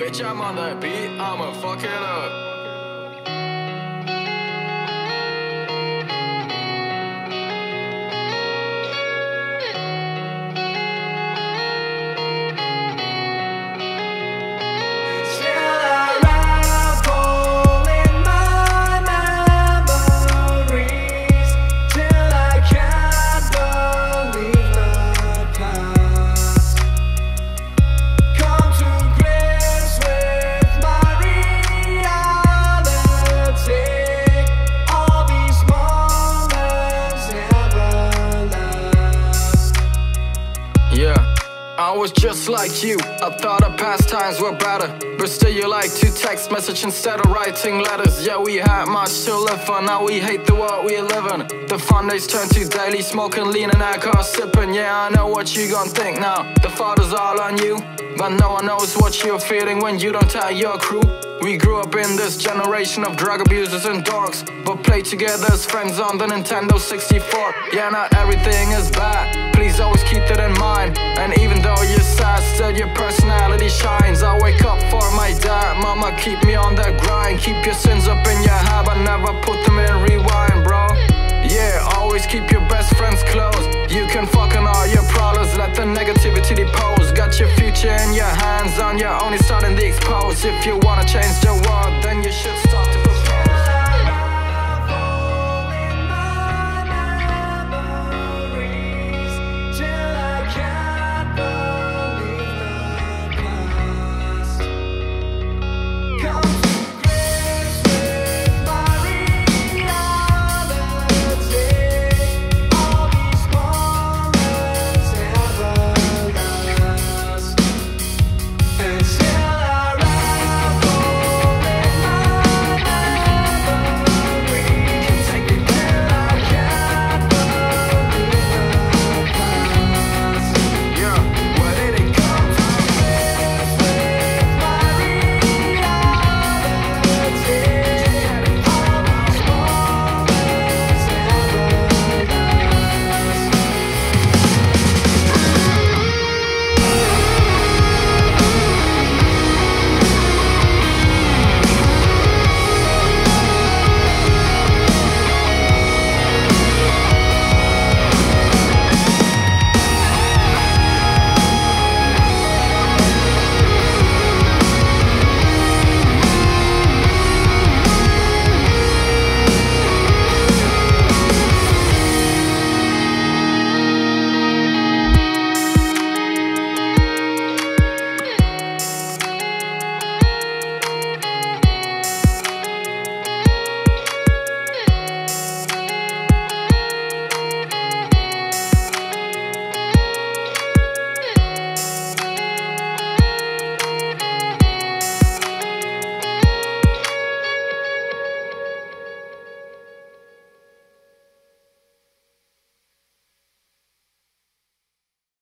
Bitch, I'm on that beat, I'ma fuck it up. Was just like you. I thought our past times were better. But still, you like to text message instead of writing letters. Yeah, we had much to live for. Now we hate the world we live in. The fun days turn to daily smoking, leaning, alcohol sipping. Yeah, I know what you gon' think now. The fault is all on you. But no one knows what you're feeling when you don't tell your crew. We grew up in this generation of drug abusers and dogs But play together as friends on the Nintendo 64 Yeah, not everything is bad, always keep that in mind. And even though you're sad, still your personality shines. I wake up for my dad, mama keep me on that grind. Keep your sins up in your head, but never put them in rewind, bro. Yeah, always keep your best friends close. You can fuck on all your problems, let the negativity depose. Got your future in your hands on, you're only starting the expose. If you wanna change the world